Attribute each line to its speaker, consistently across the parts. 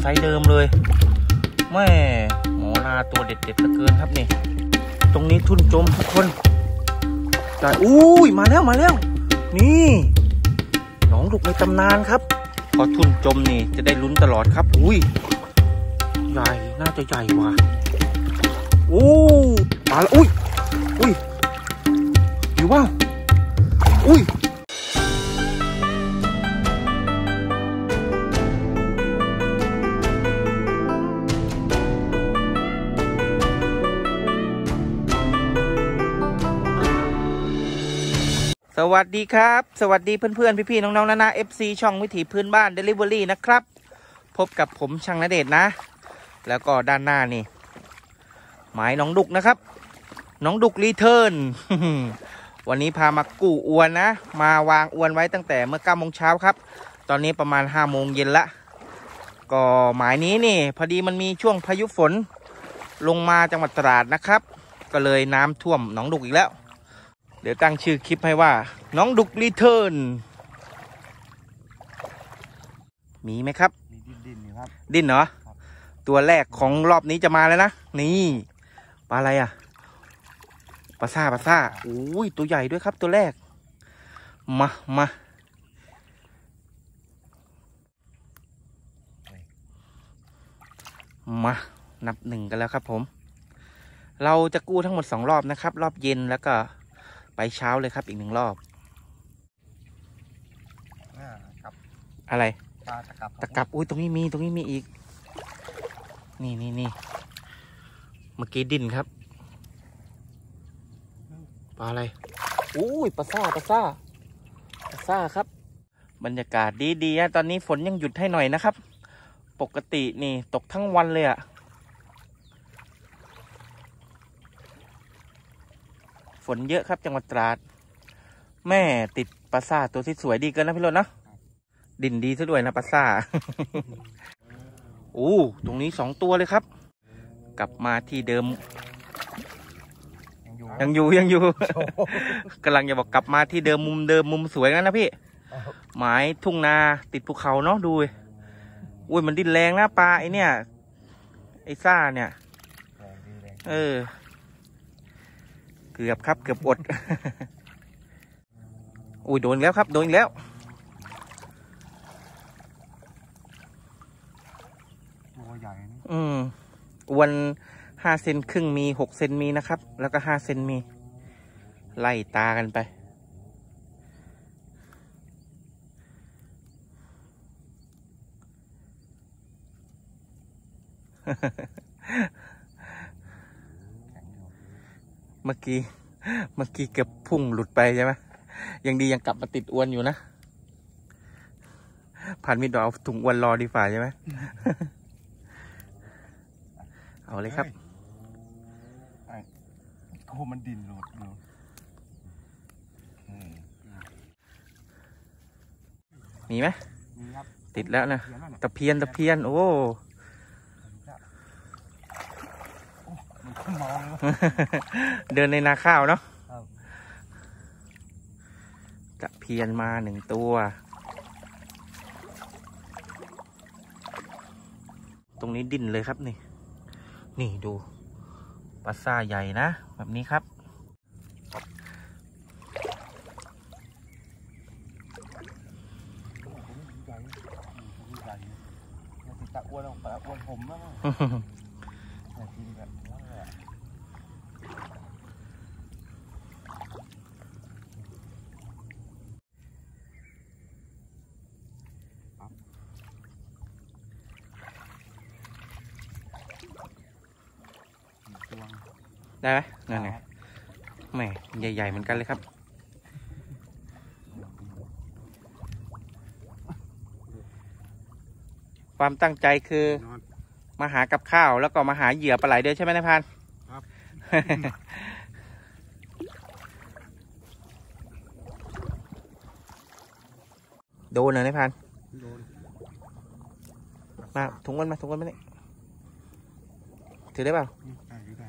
Speaker 1: ไซส์เดิมเลยแม่หมอลาตัวเด็ดๆเหลือเกินครับนี่ ตรงนี้ทุ่นจมทุกคนแต่อุ้ยมาแล้วมาแล้ว นี่หนองดุกในตำนานครับ พอทุ่นจมนี่จะได้ลุ้นตลอดครับ อุ้ยใหญ่น่าจะใหญ่กว่ะโอ้มาแล้วอุ้ยอุ้ยอยู่ว่าอุ้ย สวัสดีครับ สวัสดีเพื่อนๆ พี่ๆ น้องๆนานา FC ช่องวิถีพื้นบ้าน Delivery นะครับ พบกับผมช่างนเดชน์นะ แล้วก็ด้านหน้านี่ หมายน้องดุกนะครับ น้องดุกรีเทิร์น วันนี้พามากู้อวนนะ มาวางอวนไว้ตั้งแต่เมื่อ9โมงเช้าครับ ตอนนี้ประมาณ5โมงเย็นละ ก็หมายนี้นี่ พอดีมันมีช่วงพายุฝนลงมาจังหวัดตราดนะครับ ก็เลยน้ำท่วมหนองดุกอีกแล้ว เดี๋ยวตั้งชื่อคลิปให้ว่า น้องดุกรีเทิร์นมีไหมครับ
Speaker 2: มีดินดินอยู่ครับ
Speaker 1: ดิ้นเหรอ
Speaker 2: ครับ
Speaker 1: ตัวแรกของรอบนี้จะมาแล้วนะ นี่ปลาอะไรอะปลาซ่าปลาซ่าโอ้ยตัวใหญ่ด้วยครับตัวแรก มามามานับหนึ่งกันแล้วครับผม เราจะกู้ทั้งหมดสองรอบนะครับ รอบเย็นแล้วก็ ไปเช้าเลยครับอีกหนึ่งรอบ
Speaker 2: อ่ากับ
Speaker 1: อะไร
Speaker 2: ปลาตะกับ
Speaker 1: ตะกรับอุ้ยตรงนี้มีตรงนี้มีอีก นี่นี่นี่เมื่อกี้ดินครับปลาอะไรอุ้ยปลาซ่าปลาซ่าปลาซ่าครับ บรรยากาศดีดีๆอะตอนนี้ฝนยังหยุดให้หน่อยนะครับ ปกตินี่ตกทั้งวันเลยอะ ฝนเยอะครับจังหวัดตราด แม่ติดปลาซ่าตัวที่สวยดีเกินนะพี่รถนะดินดีซะด้วยนะปลาซ่าโอ้ตรงนี้สองตัวเลยครับ กลับมาที่เดิม
Speaker 2: ยังอยู่
Speaker 1: ยังอยู่กำลังจะบอกกลับมาที่เดิมมุมเดิมมุมสวยกันนะพี่หมายทุ่งนาติดภูเขาเนาะดูอุ้ยมันดินแรงนะปลาไอเนี่ย ไอซ่าเนี่ย เออ เกือบครับ เกือบอด อุ้ยโดนอีกแล้วครับ โดนอีกแล้ว
Speaker 2: ตัวใหญ่นี่
Speaker 1: อืมอวนห้าเซนครึ่งมีหกเซนมีนะครับ แล้วก็ห้าเซนมี ไล่ตากันไป
Speaker 2: แข็งอยู่
Speaker 1: เมื่อกี้เมื่อกี้เกือบพุ่งหลุดไปใช่ไหมยังดียังกลับมาติดอวนอยู่นะผ่านมิดเอาถุงอวนรอดีฝ่าใช่ไหมเอาเลยครับ
Speaker 2: ไอ้โคมันดินหลุดอยู่อืม
Speaker 1: มีไหม
Speaker 2: มีครับ
Speaker 1: ติดแล้วนะ
Speaker 2: เขียนแล้วเนี่ย
Speaker 1: ตะเพียนตะเพียน โอ้
Speaker 2: โอ้ มันขึ้นมองเลย
Speaker 1: เดินในนาข้าวเนาะ
Speaker 2: ครับ
Speaker 1: ตะเพียนมาหนึ่งตัว ตรงนี้ดิ่นเลยครับนี่ นี่ดูปลาซ่าใหญ่นะ แบบนี้ครับ
Speaker 2: ใหญ่ใหญ่เนี่ยติดตะอ้วนออกปลาอ้วนผมแล้ว
Speaker 1: ได้ไหมนั่นไงแหม่ใหญ่ๆเหมือนกันเลยครับ ความตั้งใจคือ
Speaker 2: นอน
Speaker 1: มาหากับข้าวแล้วก็มาหาเหยื่อปลาไหลเดือยใช่ไหมนายพราน
Speaker 2: ครับ
Speaker 1: โดนเหรอนายพราน
Speaker 2: โดน
Speaker 1: มาถุงมันมาถุงมันมาเนี่ยถือได้เปล่า
Speaker 2: ได้อยู่ได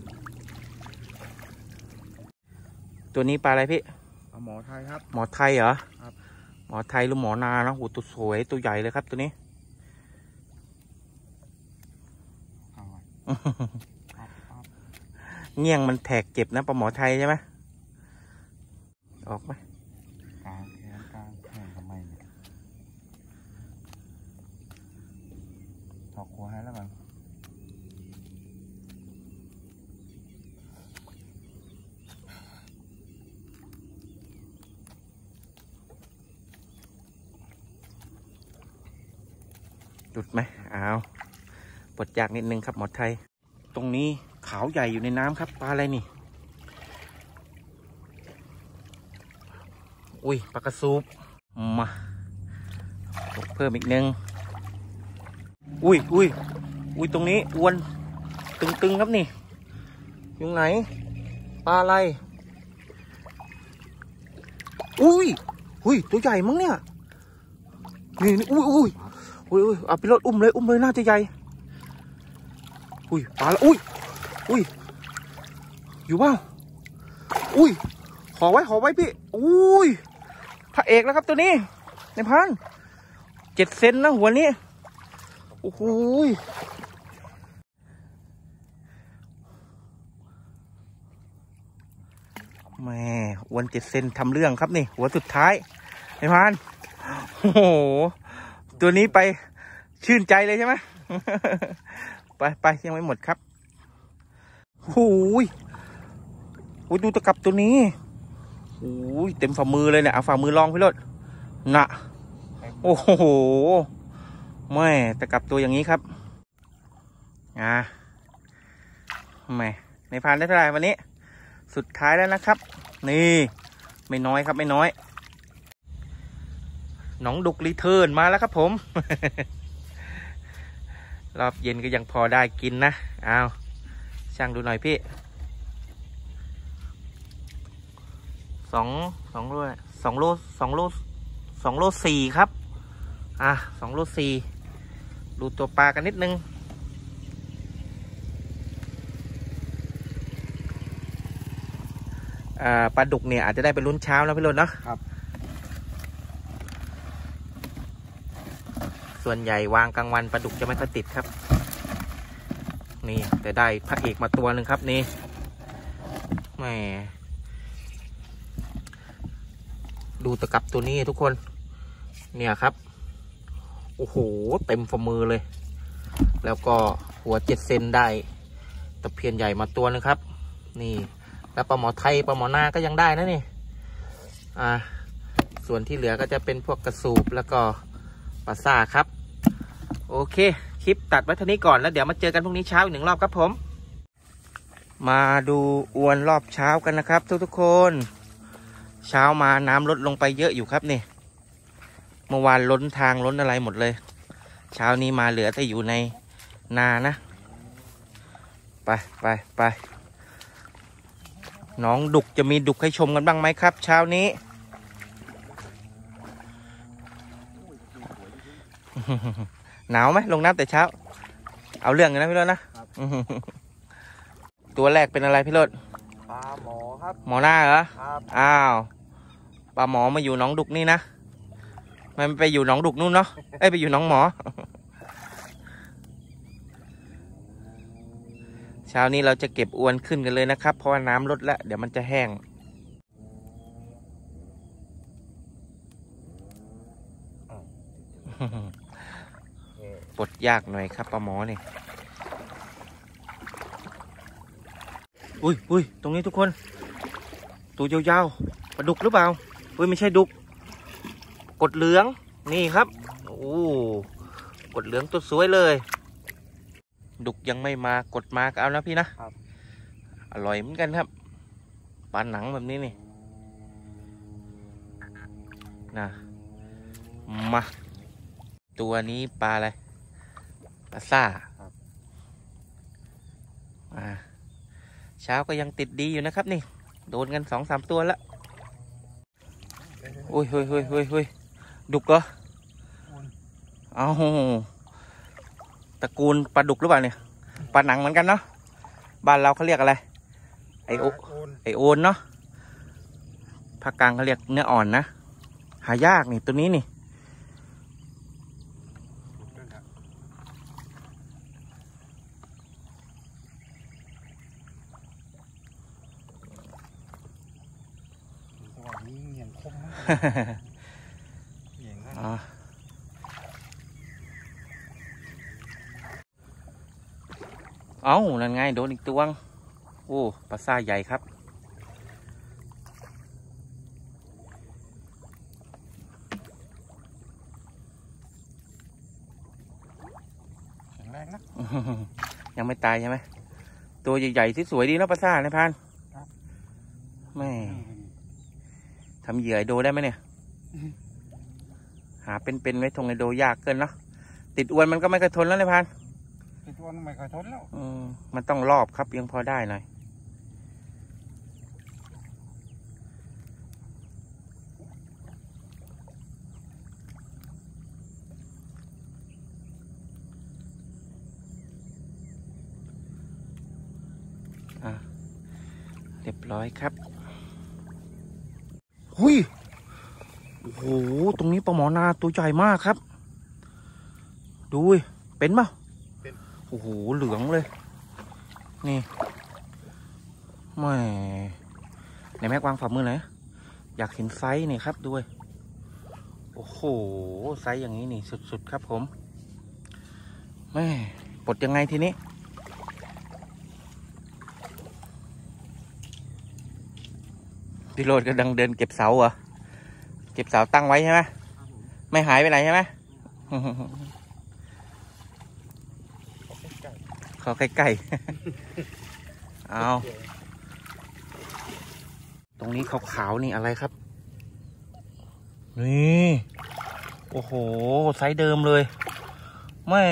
Speaker 2: ้
Speaker 1: ตัวนี้ปลาอะไรพี่
Speaker 2: เอาหมอไทยครับ
Speaker 1: หมอไทยเหรอ
Speaker 2: ครับ
Speaker 1: หมอไทยหรือหมอนาเนาะโหตัวสวยตัวใหญ่เลยครับตัวนี้
Speaker 2: เอาไว้ครับครับ
Speaker 1: เงี้ยงมันแทกเจ็บนะปลาหมอไทยใช่ไหมออกไหม
Speaker 2: กลางแขนกลางแขนทำไมเนี่ยถอกหัวให้แล้วมัน
Speaker 1: หลุดไหมอ้าวปลดยากนิดนึงครับหมอไทย ตรงนี้ขาวใหญ่อยู่ในน้ำครับปลาอะไรนี่ อุ้ยปลากระซูบมาตกเพิ่มอีกหนึ่งอุ้ยอุ้ยอุ้ยตรงนี้อวนตึงๆครับนี่อยู่ไหนปลาอะไรอุ้ยอุ้ยตัวใหญ่มั้งเนี่ยนี่อุ้ยอุ้ย อุ้ยอุ้ยเอาไปรถอุ้มเลยอุ้มเลยน่าจะใหญ่อุ้ยปลาละอุ้ยอุ้ยอยู่เปล่าอุ้ยขอไว้ขอไว้พี่อุ้ยพระเอกแล้วครับตัวนี้ ในพันเจ็ดเซนนะหัวนี้โอ้โหยแม่อ้วนเจ็ดเซนทำเรื่องครับนี่ หัวสุดท้ายในพันโอ้โห ตัวนี้ไปชื่นใจเลยใช่ไหมไปไปยังไม่หมดครับโอ้ยโอ้ยดูตะกับตัวนี้โอ้ยเต็มฝ่ามือเลยเนี่ยเอาฝ่ามือลองพี่รถนะโอ้โหแม่ตะกับตัวอย่างนี้ครับอ่าแม่ในพานได้เท่าไหร่วันนี้ สุดท้ายแล้วนะครับ นี่ ไม่น้อยครับไม่น้อย หนองดุกรีเทิร์นมาแล้วครับผม รอบเย็นก็ยังพอได้กินนะเอาช่างดูหน่อยพี่สองสองโลสองโลสองโลสองโลสี่ครับ อะสองโลสี่ดูตัวปลากันนิดนึงปลาดุกเนี่ยอาจจะได้เป็นรุ่นเช้านะพี่รนเนาะ
Speaker 2: ครับ
Speaker 1: ส่วนใหญ่วางกลางวันปลาดุกจะไม่ค่อยติดครับ นี่แต่ได้พระเอกมาตัวหนึ่งครับนี่แหมดูตะกับตัวนี้ทุกคน เนี่ยครับ โอ้โห เต็มฝ่ามือเลย แล้วก็หัวเจ็ดเซนได้ ตะเพียนใหญ่มาตัวนึงครับ นี่ แล้วปลาหมอไทยปลาหมอหนาก็ยังได้นะนี่ อ่า ส่วนที่เหลือก็จะเป็นพวกกระสูบแล้วก็ ปลาซ่าครับ โอเค คลิปตัดไว้เท่านี้ก่อนแล้วเดี๋ยวมาเจอกันพรุ่งนี้เช้าอีกหนึ่งรอบครับผม มาดูอวนรอบเช้ากันนะครับ ทุกๆคน เช้ามาน้ำลดลงไปเยอะอยู่ครับนี่เมื่อวานล้นทางล้นอะไรหมดเลย เช้านี้มาเหลือแต่อยู่ในนานะ ไปไปไปน้องดุกจะมีดุกให้ชมกันบ้างไหมครับ เช้านี้ หนาวไหมลงน้ำแต่เช้า เอาเรื่องกันนะพี่รถนะครับตัวแรกเป็นอะไรพี่รถ
Speaker 2: ปลาหมอครับ
Speaker 1: หมอหน้าเหรอ
Speaker 2: ครับ
Speaker 1: อ้าวปลาหมอมาอยู่หนองดุกนี่นะมันไปอยู่หนองดุกนู่นเนาะเอ้ยไปอยู่หนองหมอ เช้านี้เราจะเก็บอวนขึ้นกันเลยนะครับ เพราะว่าน้ำลดแล้วเดี๋ยวมันจะแห้ง ปลดยากหน่อยครับปลาหมอนี่อุ้ยอุ้ยตรงนี้ทุกคน ตัวยาวๆปลาดุกหรือเปล่าอุ้ยไม่ใช่ดุก กดเหลืองนี่ครับโอ้กดเหลืองตัวสวยเลย ดุกยังไม่มากดมาก็เอานะพี่นะอร่อยเหมือนกันครับปลาหนังแบบนี้นี่นะมาตัวนี้ปลาอะไรป ลาซ่าเช้าก็ยังติดดีอยู่นะครับนี่ โดนกันสองสามตัวล้วอุ้ยเฮ้ยเฮ้ยเฮ้ยเฮ้ยดุกเหรอเอาตระกูลปลาดุกหรือเปล่าเนี่ยปลาหนังเหมือนกันเนาะบ้านเราเขาเรียกอะไร ไอโอไอโอนเนาะภาคกลางเขาเรียกเนื้ออ่อนนะ หายากนี่ตัวนี้นี่
Speaker 2: สวัสดีเหงียงคมมากเหงียงนะ
Speaker 1: อ่าเอานั่นไง โดนอีกตัวง โอ้ปลาซ่าใหญ่ครับ
Speaker 2: แข็งแรงนะ
Speaker 1: ยังไม่ตายใช่ไหม ตัวใหญ่ๆที่สวยดีเนาะปลาซ่าในพัน
Speaker 2: ครับ
Speaker 1: แม่ ทำเหยื่อไอโดได้ไหมเนี่ย หาเป็นๆไว้ทงไอโดยากเกินเนาะ ติดอวนมันก็ไม่กระทนแล้วในพัน
Speaker 2: ไอ้ตัวนั้นไม่ค่อยทนแล้ว
Speaker 1: อืมมันต้องรอบครับยังพอได้หน่อยอะเรียบร้อยครับ หุยโอ้โห ตรงนี้ปลาหมอนาตัวใหญ่มากครับ ดูเป็นปะเปล่าโอ้โห เหลืองเลย นี่แม่ในแม็กวางฝ่ามือไหนอยนะอยากเห็นไซส์นี่ครับด้วย โอ้โห ไซส์อย่างนี้นี่สุดๆครับผมแม่ปลดยังไงทีนี้ พี่โรดก็ดังเดินเก็บเสาเหรอ เก็บเสาตั้งไว้ใช่ไหมไม่หายไปไหนใช่ไหมขอใกล้ๆ เอา ตรงนี้ขาวๆนี่อะไรครับ นี่ โอ้โห ไซส์เดิมเลย แม่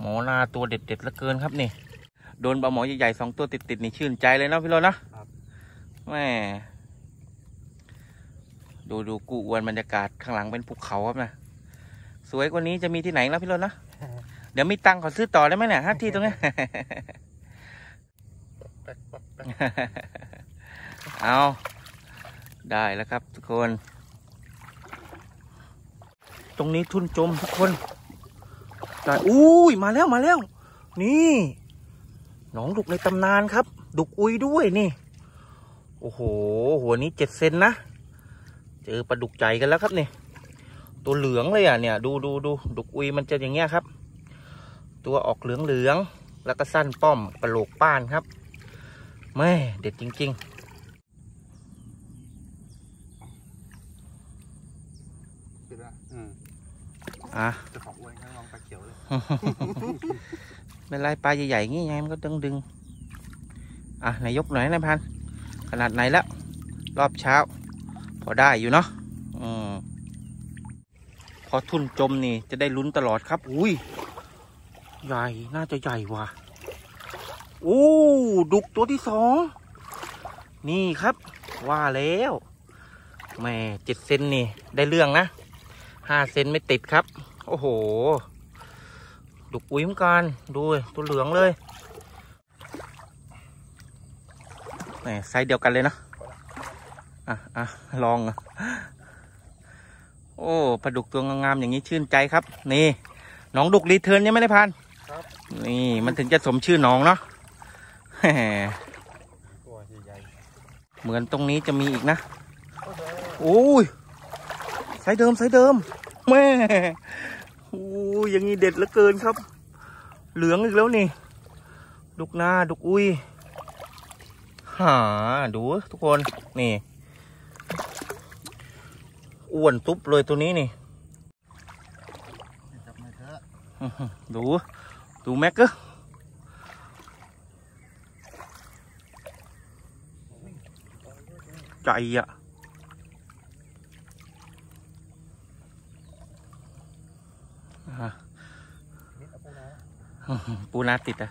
Speaker 1: หมอนาตัวเด็ดๆเหลือเกินครับนี่ โดนปลาหมอใหญ่ๆสองตัวติดๆนี่ชื่นใจเลยเนาะพี่โรจน์เนาะแม่ ดูดูกูอวนบรรยากาศข้างหลังเป็นภูเขาครับนะสวยกว่านี้จะมีที่ไหนแล้วพี่โรจน์นะเดี๋ยวมีตังค์ขอซื้อต่อได้ไหมเนี่ยฮะที่ตรงเนี้ย
Speaker 2: แป๊กแป๊กแป๊ก
Speaker 1: เอาได้แล้วครับทุกคน ตรงนี้ทุนจมทุกคนได้อุ้ยมาแล้วมาแล้ว นี่หนองดุกในตำนานครับ ดุกอุยด้วยนี่ โอ้โห หัวนี้เจ็ดเซนนะ เจอปลาดุกใจกันแล้วครับนี่ตัวเหลืองเลยอะเนี่ย ดูดูดูดุกอุยมันจะอย่างเงี้ยครับ ตัวออกเหลืองเหลืองๆแล้วก็สั้นป้อมกระโหลกป้านครับแม่เด็ดจริง
Speaker 2: คือละอืม
Speaker 1: ๆอะ
Speaker 2: เจะของอ้วนก็ลองปลาเขียวเลย
Speaker 1: เป็นไรปลาใหญ่ๆงี้ไงมันก็ต้องดึงอะนายยกหน่อยนายพันขนาดไหนแล้ว รอบเช้า พอได้อยู่เนาะอพอทุนจมนี่จะได้ลุ้นตลอดครับ อุ้ย ใหญ่ น่าจะใหญ่ว่ะ โอ้ ดุกตัวที่สอง นี่ครับ ว่าแล้วแหม่เจ็ดเซนนี่ ได้เรื่องนะห้าเซนไม่ติดครับ โอ้โห ดุกอุ้ยเหมือนกันดูตัวเหลืองเลยแหมไซส์เดียวกันเลยนะ อะอะลองอะโอ้ปลาดุกตัวงามๆอย่างนี้ชื่นใจครับ นี่หน้องดุกรีเทิร์นยังไม่ได้พัน
Speaker 2: ครับ
Speaker 1: นี่มันถึงจะสมชื่อหน้องเนาะแหม
Speaker 2: ตัวใหญ่
Speaker 1: เหมือนตรงนี้จะมีอีกนะ
Speaker 2: ๆโอ้โห
Speaker 1: โอ้ยไซส์เดิมไซส์เดิมแม่โอ้ยอย่างนี้เด็ดเหลือเกินครับ เหลืองอีกแล้วนี่ ดุกหน้าดุกอุ้ยหาดูทุกคนนี่ อ้วนตุ๊บเลยตัวนี้นี่ดูดูแม็กกอร์ใจอะอะ
Speaker 2: ปูนา
Speaker 1: อื้อหือปูนาติดอะ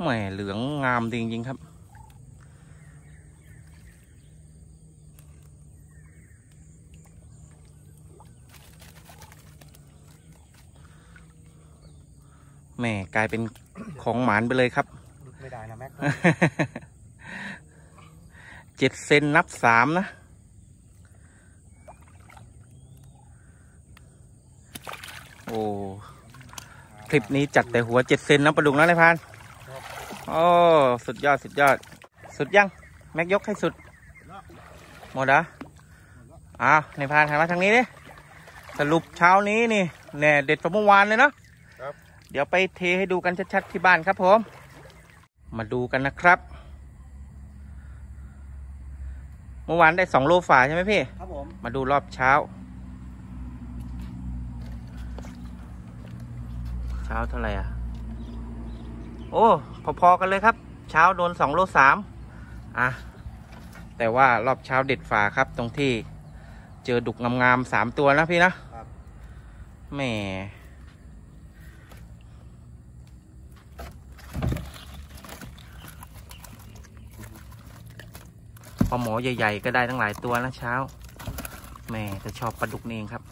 Speaker 1: แหมเหลืองงามจริงๆครับ แหม่กลายเป็นของหมานไปเลยครับ
Speaker 2: หลุดไม่ได้นะแม็ก
Speaker 1: จ็ดเซนนับสามนะโอ้คลิปนี้จัดแต่หัวเจ็ดเซนนะประดุกนะนายพรานโอ้สุดยอดสุดยอด สุดยังแม็กยกให้สุด หมดเหรออ้าวนายพรานหันมาทางนี้ดิสรุปเช้านี้นี่แน่เด็ดกว่าเมื่อวานเลยเนาะ
Speaker 2: ครับ
Speaker 1: เดี๋ยวไปเทให้ดูกันชัดๆที่บ้านครับผม มาดูกันนะครับ เมื่อวานได้สองโลฝ่าใช่ไหมพี่
Speaker 2: ครับผม
Speaker 1: มาดูรอบเช้า เช้าเท่าไหร่อะ โอ้ พอๆกันเลยครับ เช้าโดนสองโลสามอะ แต่ว่ารอบเช้าเด็ดฝาครับตรงที่เจอดุกงามๆสามตัวนะพี่นะ ครับแหม พอหมอใหญ่ ๆ ก็ได้ตั้งหลายตัวนะเช้า แม่แต่ชอบปลาดุกนี่เองครับ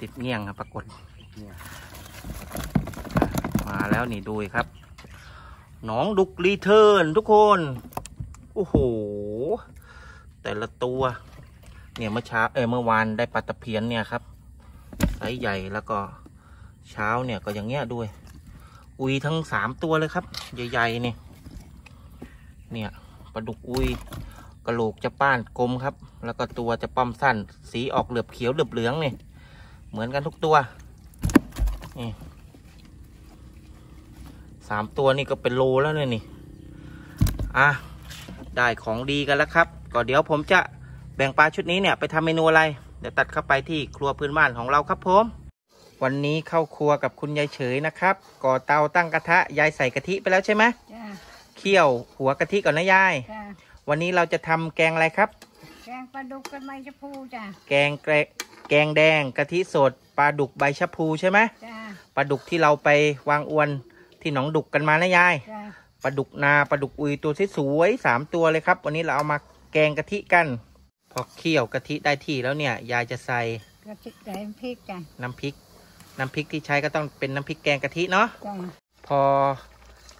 Speaker 1: ติดเงี่ยงครับปรากฏมาแล้วนี่ดูครับหนองดุก return ทุกคน โอ้โห แต่ละตัว เนี่ยเมื่อเช้าเออเมื่อวานได้ปลาตะเพียนเนี่ยครับไซส์ใหญ่แล้วก็เช้าเนี่ยก็อย่างเงี้ยด้วย อุยทั้งสามตัวเลยครับ ใหญ่ๆนี่เนี่ยปลาดุกอุยกระโหลกจะป้านกลมครับ แล้วก็ตัวจะป้อมสั้น สีออกเหลือบเขียวเหลือบเหลืองนี่เหมือนกันทุกตัวนี่สามตัวนี่ก็เป็นโลแล้วเนี่ยนี่อะได้ของดีกันแล้วครับ ก็เดี๋ยวผมจะแบ่งปลาชุดนี้เนี่ยไปทำเมนูอะไร เดี๋ยวตัดเข้าไปที่ครัวพื้นบ้านของเราครับผม วันนี้เข้าครัวกับคุณยายเฉยนะครับ ก่อเตาตั้งกระทะยายใส่กะทิไปแล้วใช่ไหม
Speaker 3: จ้า
Speaker 1: เคี่ยวหัวกะทิก่อนนะยาย
Speaker 3: จ้า
Speaker 1: วันนี้เราจะทำแกงอะไรครับ
Speaker 3: แกงปลาดุกกันไหมจะพูจ้า
Speaker 1: แกงแกะแกงแดงกะทิสดปลาดุกใบชะพูใช่ไหม
Speaker 3: จ้า
Speaker 1: ปลาดุกที่เราไปวางอวนที่หนองดุกกันมานะยาย
Speaker 3: จ้า
Speaker 1: ปลาดุกนาปลาดุกอุยตัวสวยๆสามตัวเลยครับ วันนี้เราเอามาแกงกะทิกัน พอเคี่ยวกะทิได้ที่แล้วเนี่ย ยายจะใส่
Speaker 3: กระติกใส่พริกจ้า
Speaker 1: น้ำพริก น้ำพริกที่ใช้ก็ต้องเป็นน้ำพริกแกงกะทิเนาะ
Speaker 3: จ้า
Speaker 1: พอ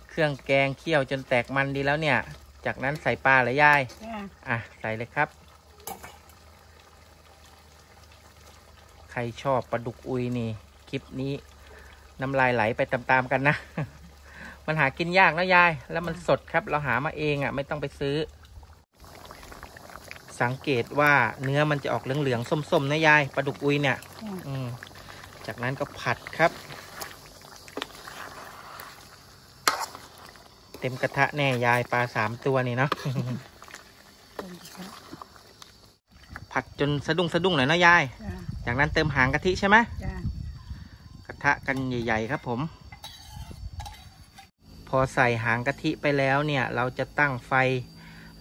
Speaker 1: เครื่องแกงเคี่ยวจนแตกมันดีแล้วเนี่ย จากนั้นใส่ปลาเหรอยาย
Speaker 3: จ้า
Speaker 1: อะใส่เลยครับ ใครชอบปลาดุกอุยนี่ คลิปนี้น้ำลายไหลไปตามๆกันนะ มันหากินยากนะยาย แล้วมันสดครับ เราหามาเองอะ ไม่ต้องไปซื้อ สังเกตว่าเนื้อมันจะออกเหลืองๆส้มๆนะยายปลาดุกอุยเนี่ย
Speaker 3: จ้า
Speaker 1: อืม จากนั้นก็ผัดครับ เต็มกระทะแน่ยายปลาสามตัวนี่เนาะ
Speaker 3: ต้มกระทะ
Speaker 1: ผัดจนสะดุ้งสะดุ้งหน่อยนะยาย
Speaker 3: จ้า
Speaker 1: จากนั้นเติมหางกะทิใช่ไหม
Speaker 3: จ้าก
Speaker 1: ระทะกันใหญ่ๆครับผม พอใส่หางกะทิไปแล้วเนี่ย เราจะตั้งไฟ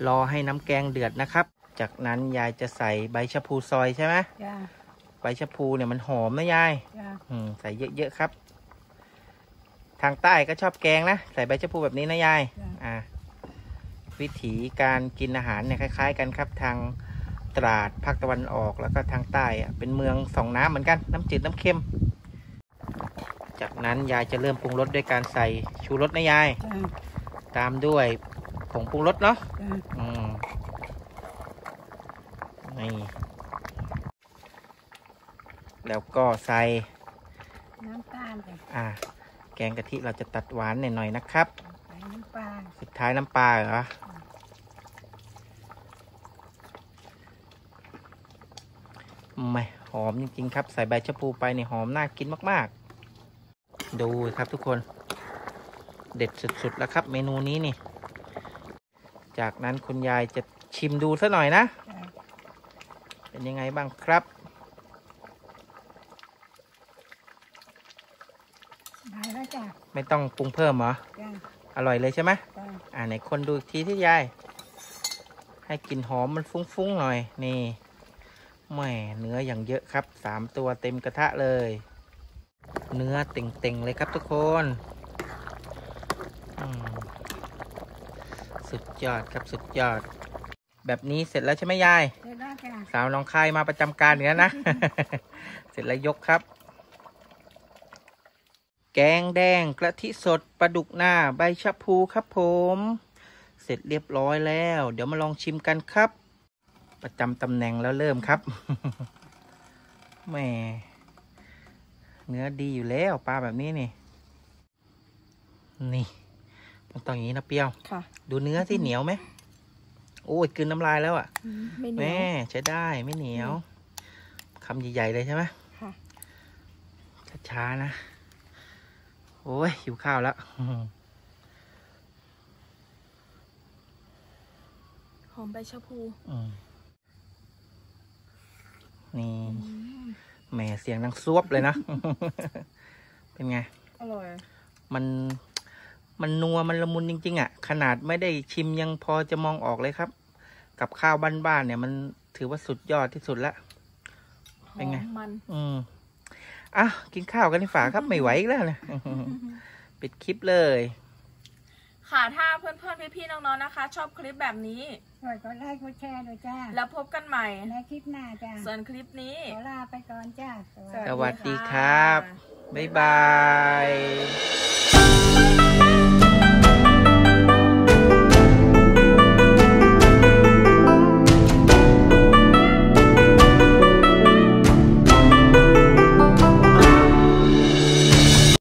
Speaker 1: รอให้น้ำแกงเดือดนะครับ จากนั้นยายจะใส่ใบชะพูซอยใช่ไหม
Speaker 3: จ้า
Speaker 1: ใบชะพูเนี่ยมันหอมนะยาย
Speaker 3: จ้า
Speaker 1: อืมใส่เยอะๆครับ ทางใต้ก็ชอบแกงนะ ใส่ใบชะพูแบบนี้นะยาย
Speaker 3: จ้า
Speaker 1: อ่าวิถีการกินอาหารเนี่ยคล้าย ๆ กันครับ ทางตราดภาคตะวันออกแล้วก็ทางใต้อะเป็นเมืองสองน้ำเหมือนกันน้ำจืดน้ำเค็ม จากนั้นยายจะเริ่มปรุงรสด้วยการใส่ชูรสนะยาย
Speaker 3: จ้า
Speaker 1: ตามด้วยผงปรุงรสเนาะ
Speaker 3: จ้า
Speaker 1: อืมนี่ แล้วก็ใส่
Speaker 3: น้ำตาลจ้า
Speaker 1: อ่า แกงกะทิเราจะตัดหวานหน่อยๆนะครับ
Speaker 3: ใส่น้ำปลา
Speaker 1: สุดท้ายน้ำปลาเหรอไม่หอมจริงๆครับ ใส่ใบชะพูไปเนี่ยหอมน่ากินมากๆ ดูครับทุกคน เด็ดสุดๆแล้วครับ เมนูนี้นี่ จากนั้นคุณยายจะชิมดูซะหน่อยนะ
Speaker 3: จ้า
Speaker 1: เป็นยังไงบ้างครับ
Speaker 3: ได้แล้วจ้า
Speaker 1: ไม่ต้องปรุงเพิ่มเหรอ
Speaker 3: จ้า
Speaker 1: อร่อยเลยใช่ไหม
Speaker 3: จ้า
Speaker 1: อ่าไหนคนดูอีกทีที่ยาย ให้กลิ่นหอมมันฟุ้งๆหน่อย นี่แหม่เนื้ออย่างเยอะครับสามตัวเต็มกระทะเลย เนื้อเต่งๆเลยครับทุกคนอืมสุดยอดครับสุดยอด แบบนี้เสร็จแล้วใช่ไหมยาย
Speaker 3: เสร็จแล้วจ้า
Speaker 1: สาวน้องคายมาประจำการอย่างนั้นนะ เสร็จแล้วยกครับ แกงแดงกะทิสดปลาดุกหน้าใบชะพูครับผม เสร็จเรียบร้อยแล้ว เดี๋ยวมาลองชิมกันครับ ประจำตำแหน่งแล้วเริ่มครับแหม่เนื้อดีอยู่แล้วปลาแบบนี้นี่ นี่มันต้องอย่างนี้นะเปรี้ยว
Speaker 4: ค่ะ
Speaker 1: ดูเนื้อที่เหนียวไหมโอ้ยกลืนน้ำลายแล้วอะ่ะ
Speaker 4: ไม่เหนี
Speaker 1: แม่
Speaker 4: ยว
Speaker 1: ใช้ได้ไม่เหนียวคำใหญ่ๆเลยใช่ไหม
Speaker 4: ค่ะ
Speaker 1: ช้าๆนะ โอ้ยหิวข้าวแล้ว
Speaker 4: หอมใบชะพู
Speaker 1: อืมนี่แหม่เสียงดังซวบเลยนะ เป็นไง
Speaker 4: อร่อย
Speaker 1: มันมันนัวมันละมุนจริง ๆ อะ ขนาดไม่ได้ชิมยังพอจะมองออกเลยครับ กับข้าวบ้านๆเนี่ย มันถือว่าสุดยอดที่สุดละเป็นไง
Speaker 4: หอมมัน
Speaker 1: อืม อะกินข้าวกันดีฝ่าครับไม่ไหวอีกแล้วนะปิดคลิปเลย
Speaker 4: ค่ะถ้าเพื่อนๆพี่ๆน้องๆนะคะ ชอบคลิปแบบนี้
Speaker 3: สวยก็ไลค์กดแชร์ด้วยจ้า
Speaker 4: แล้วพบกันใหม่
Speaker 3: ในคลิปหน้าจ้า
Speaker 4: ส่วนคลิปนี้
Speaker 3: ขอลาไปก่อนจ้า
Speaker 1: สวัสดีครับะบ๊ายบาย